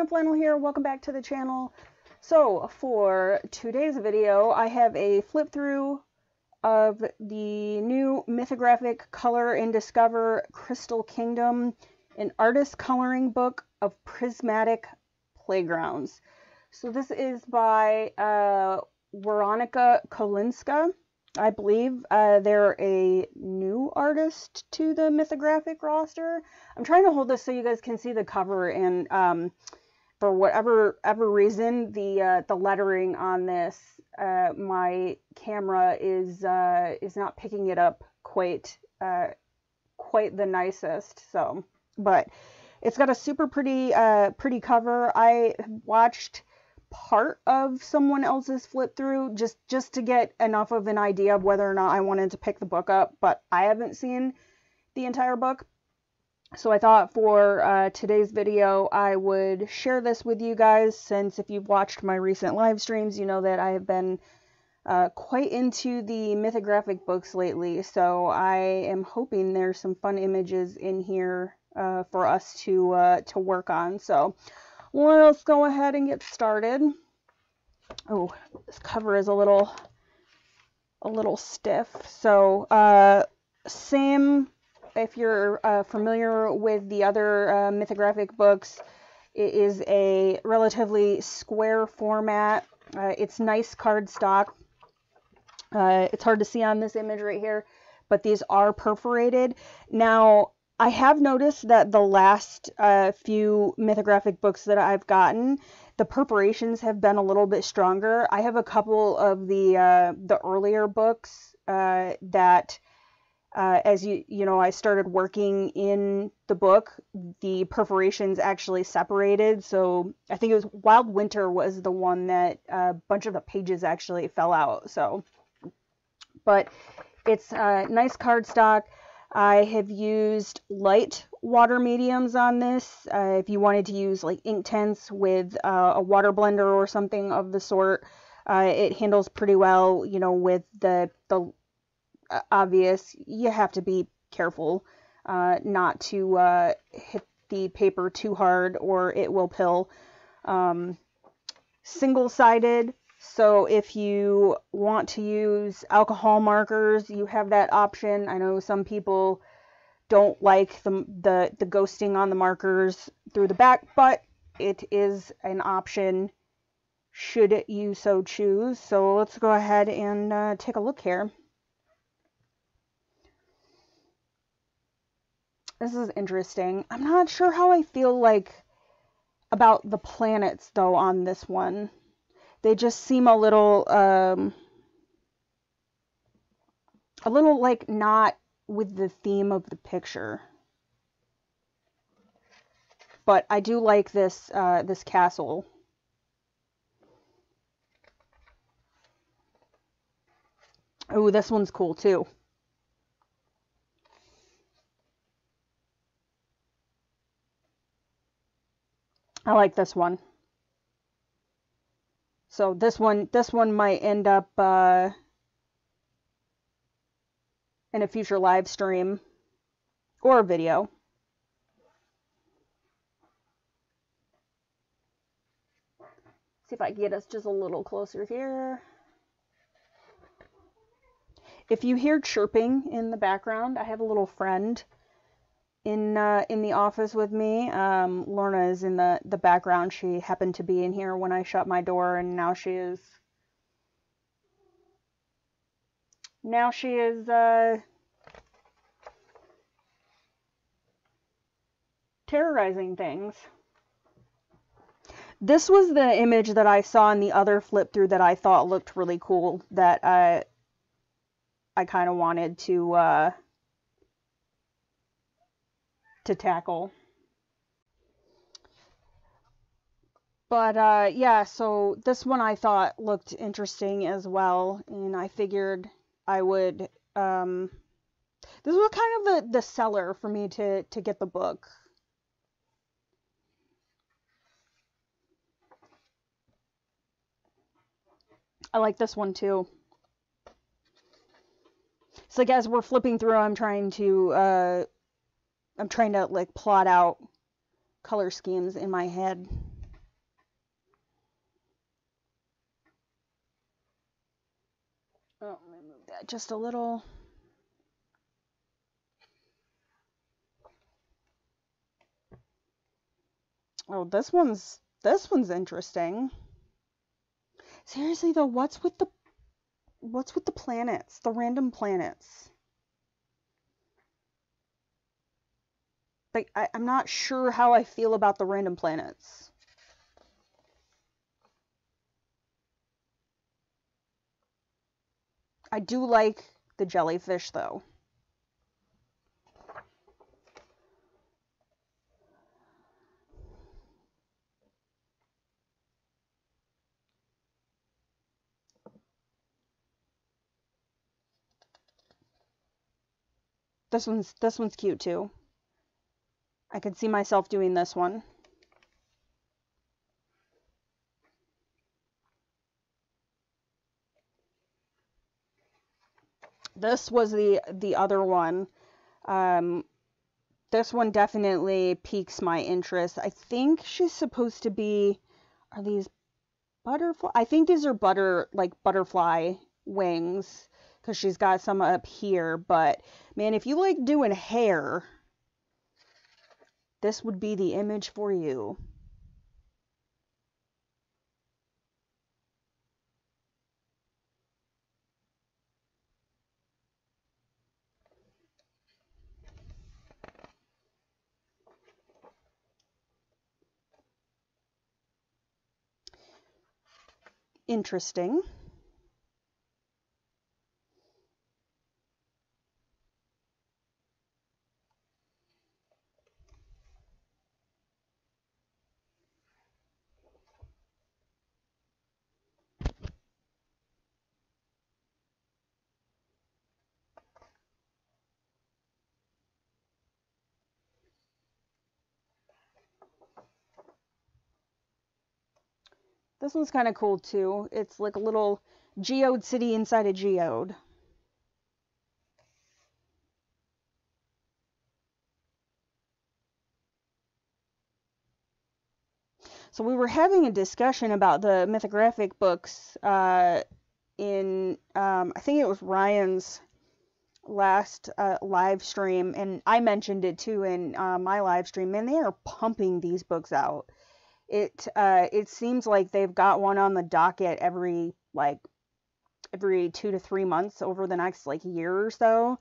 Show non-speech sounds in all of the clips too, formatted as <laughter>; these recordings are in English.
Fran Flannel here. Welcome back to the channel. So for today's video, I have a flip through of the new Mythographic Color and Discover Crystal Kingdom, an artist coloring book of prismatic playgrounds. So this is by uh, Weronika Kolinska. I believe uh, they're a new artist to the Mythographic roster. I'm trying to hold this so you guys can see the cover, and um, for whatever ever reason, the uh, the lettering on this, uh, my camera is uh, is not picking it up quite uh, quite the nicest. So, but it's got a super pretty uh, pretty cover. I watched part of someone else's flip through just just to get enough of an idea of whether or not I wanted to pick the book up, but I haven't seen the entire book. So I thought for uh, today's video I would share this with you guys since if you've watched my recent live streams you know that I have been uh, quite into the mythographic books lately so I am hoping there's some fun images in here uh, for us to uh, to work on so let's go ahead and get started. Oh, this cover is a little a little stiff. So, uh, same if you're uh, familiar with the other uh, mythographic books, it is a relatively square format. Uh, it's nice cardstock. Uh, it's hard to see on this image right here, but these are perforated. Now, I have noticed that the last uh, few mythographic books that I've gotten, the perforations have been a little bit stronger. I have a couple of the uh, the earlier books that, uh, as you you know, I started working in the book, the perforations actually separated. So I think it was Wild Winter was the one that a bunch of the pages actually fell out. So, but it's uh, nice cardstock. I have used light water mediums on this. Uh, if you wanted to use like Inktense with uh, a water blender or something of the sort, uh, it handles pretty well. You know, with the the uh, obvious, you have to be careful uh, not to uh, hit the paper too hard or it will pill. Um, single-sided so if you want to use alcohol markers, you have that option. I know some people don't like the, the, the ghosting on the markers through the back, but it is an option should you so choose. So let's go ahead and uh, take a look here. This is interesting. I'm not sure how I feel like about the planets though on this one. They just seem a little um, a little like not with the theme of the picture. But I do like this uh, this castle. Oh this one's cool too I like this one so this one, this one might end up uh, in a future live stream or a video. See if I can get us just a little closer here. If you hear chirping in the background, I have a little friend in uh, in the office with me. Um, Lorna is in the the background. She happened to be in here when I shut my door, and now she is. Now she is. Uh, terrorizing things. This was the image that I saw in the other flip through that I thought looked really cool. That I I kind of wanted to. Uh, to tackle. But uh, yeah, so this one I thought looked interesting as well, and I figured I would. Um, this was kind of the, the seller for me to, to get the book. I like this one too. So like as we're flipping through, I'm trying to uh, I'm trying to like plot out color schemes in my head. Oh, move that just a little. Oh, this one's this one's interesting. Seriously though, what's with the what's with the planets? The random planets. Like I, I'm not sure how I feel about the random planets. I do like the jellyfish though. This one's this one's cute too. I could see myself doing this one. This was the the other one. Um, this one definitely piques my interest. I think she's supposed to be. Are these butterfly? I think these are butter like butterfly wings because she's got some up here. But man, if you like doing hair, this would be the image for you. Interesting. This one's kind of cool too. It's like a little geode city inside a geode. So we were having a discussion about the mythographic books uh, in, um, I think it was Ryan's last uh, live stream, and I mentioned it too in uh, my live stream. And they are pumping these books out it uh, it seems like they've got one on the docket every like every two to three months over the next like year or so.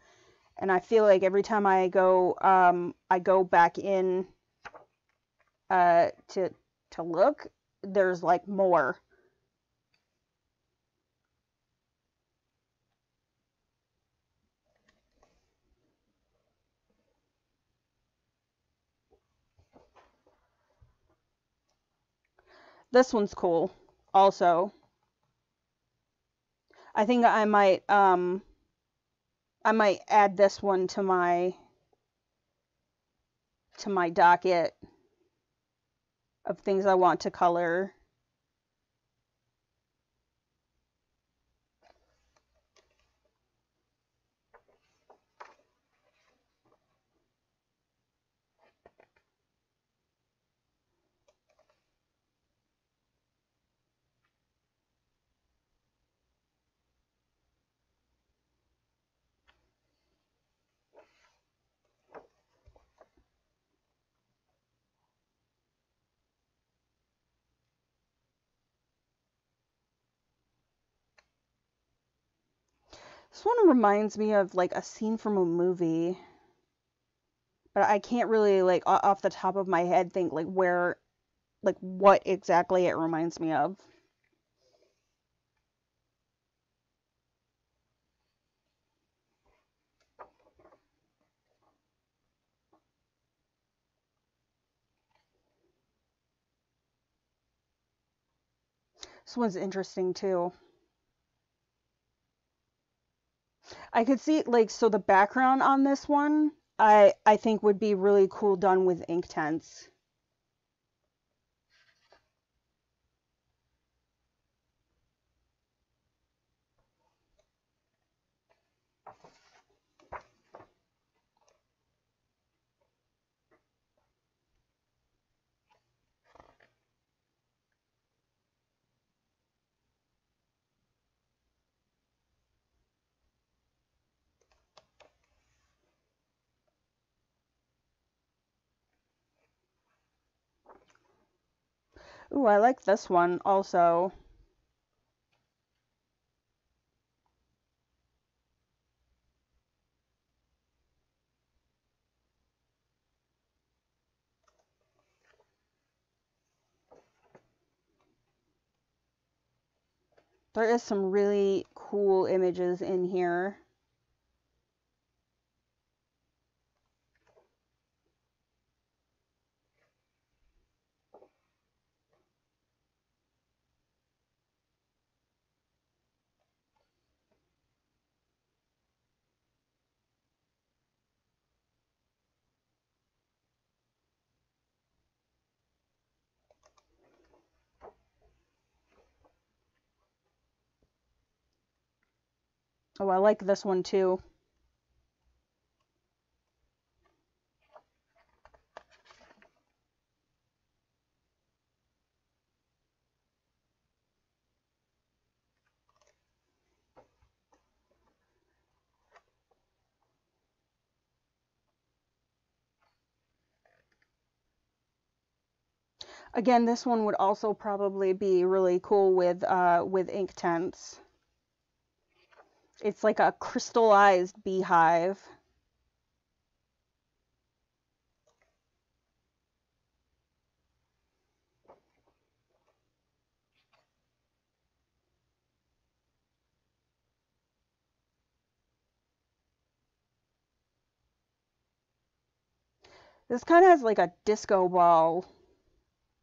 And i feel like every time i go um, i go back in uh, to to look there's like more This one's cool also. I think I might um I might add this one to my to my docket of things I want to color. This one reminds me of like a scene from a movie. But I can't really like off the top of my head think like where like what exactly it reminds me of. This one's interesting too. I could see like so the background on this one I I think would be really cool done with ink Inktense. Ooh, I like this one also. There is some really cool images in here. Oh, I like this one too. Again, this one would also probably be really cool with uh, with Inktense. It's like a crystallized beehive. This kind of has like a disco ball,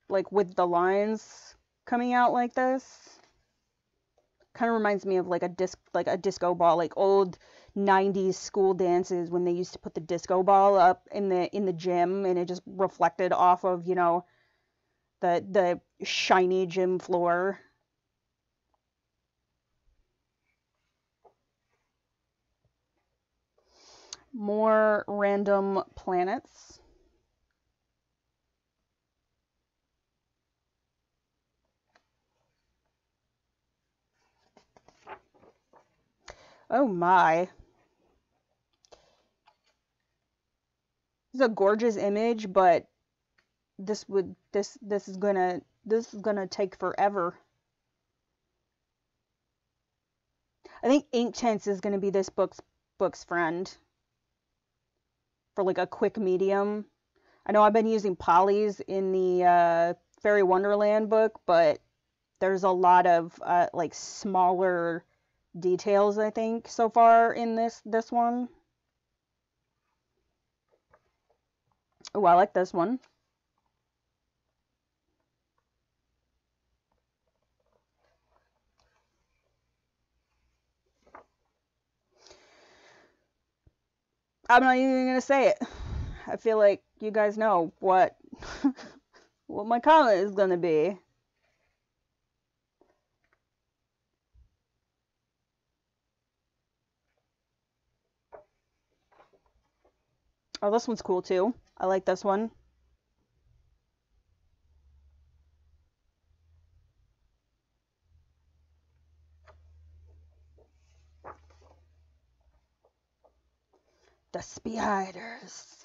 like with the lines coming out like this kind of reminds me of like a disc like a disco ball like old 90s school dances when they used to put the disco ball up in the in the gym and it just reflected off of you know the the shiny gym floor. More random planets Oh my. Is a gorgeous image, but this would this this is gonna this is gonna take forever. I think Inktense is gonna be this book's book's friend for like a quick medium. I know I've been using polys in the uh, Fairy Wonderland book, but there's a lot of uh, like smaller details, I think, so far in this this one. Oh, I like this one. I'm not even gonna say it. I feel like you guys know what <laughs> what my comment is gonna be. Oh, this one's cool too. I like this one. The spiders.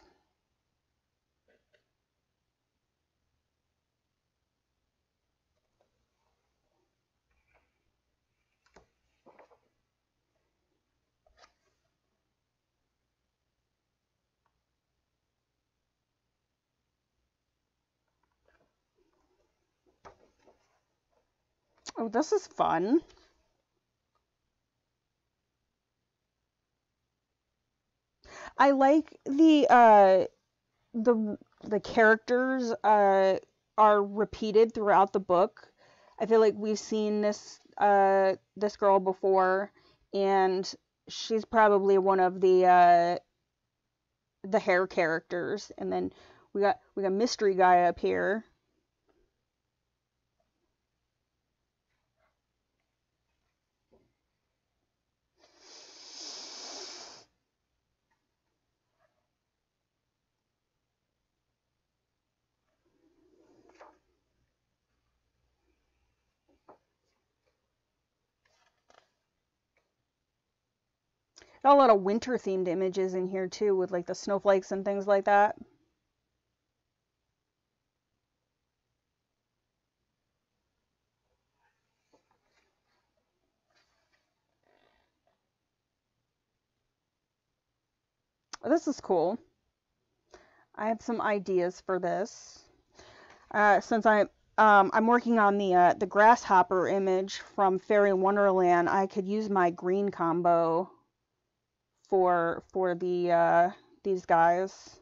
Oh, this is fun. I like the uh the the characters uh are repeated throughout the book. I feel like we've seen this uh this girl before and she's probably one of the uh the hair characters and then we got we got mystery guy up here Got a lot of winter themed images in here too with like the snowflakes and things like that. This is cool. I have some ideas for this. Uh, since I, um, I'm working on the, uh, the grasshopper image from Fairy Wonderland, I could use my green combo for for the uh, these guys.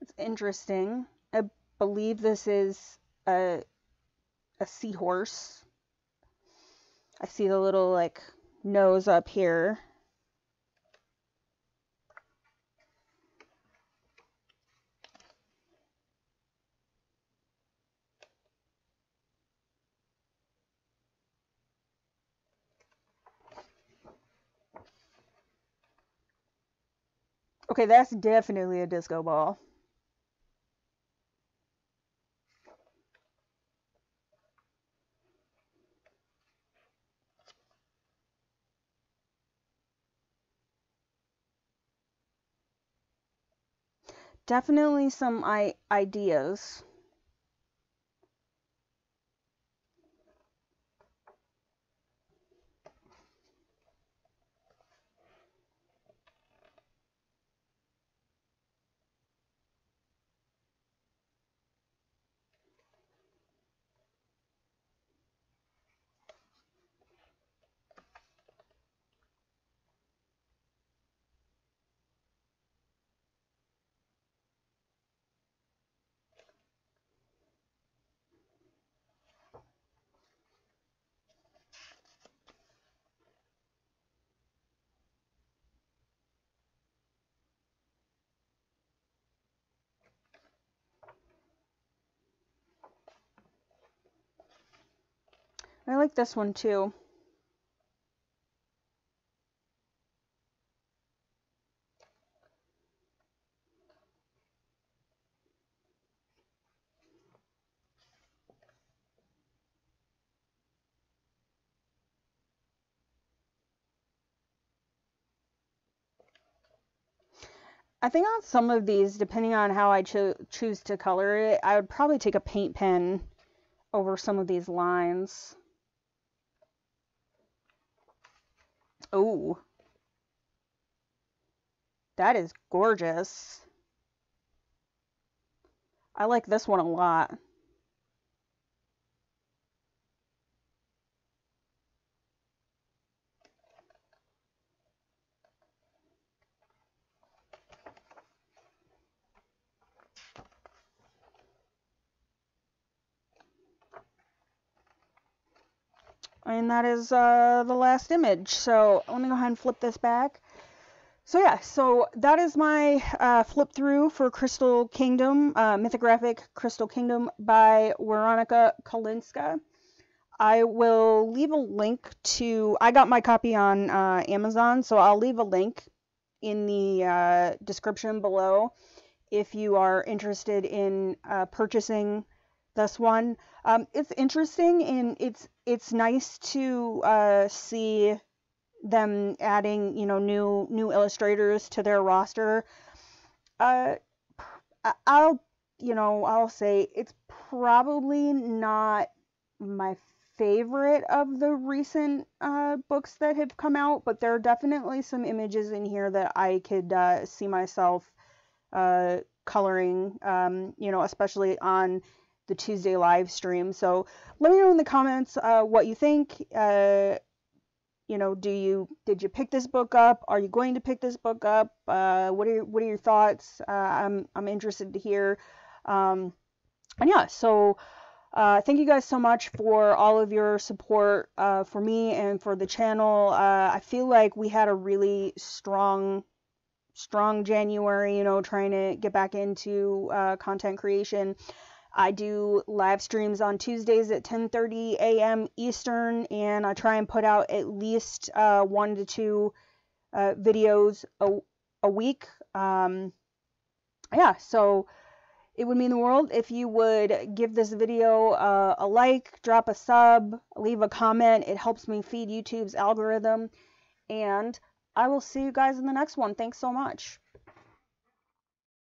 It's interesting. I believe this is a a seahorse. I see the little like nose up here. Okay, that's definitely a disco ball. Definitely some I- ideas. I like this one too. I think on some of these, depending on how I cho choose to color it, I would probably take a paint pen over some of these lines. Oh, that is gorgeous. I like this one a lot. And that is uh, the last image. So let me go ahead and flip this back. So yeah, so that is my uh, flip through for Crystal Kingdom, uh, Mythographic Crystal Kingdom by Weronika Kolinska. I will leave a link to, I got my copy on uh, Amazon, so I'll leave a link in the uh, description below if you are interested in uh, purchasing this one. Um, it's interesting and it's it's nice to uh, see them adding you know new new illustrators to their roster. Uh, I'll you know I'll say it's probably not my favorite of the recent uh, books that have come out, but there are definitely some images in here that I could uh, see myself uh, coloring. Um, you know, especially on the Tuesday live stream. So let me know in the comments uh, what you think. Uh, you know, do you did you pick this book up? Are you going to pick this book up? Uh, what are your, what are your thoughts? Uh, I'm I'm interested to hear. Um, and yeah, so uh, thank you guys so much for all of your support uh, for me and for the channel. I feel like we had a really strong strong January. You know, trying to get back into content creation. I do live streams on Tuesdays at 10:30 a.m. Eastern, and I try and put out at least uh, one to two uh, videos a, a week. Um, yeah, so it would mean the world if you would give this video uh, a like, drop a sub, leave a comment. It helps me feed YouTube's algorithm. And I will see you guys in the next one. Thanks so much.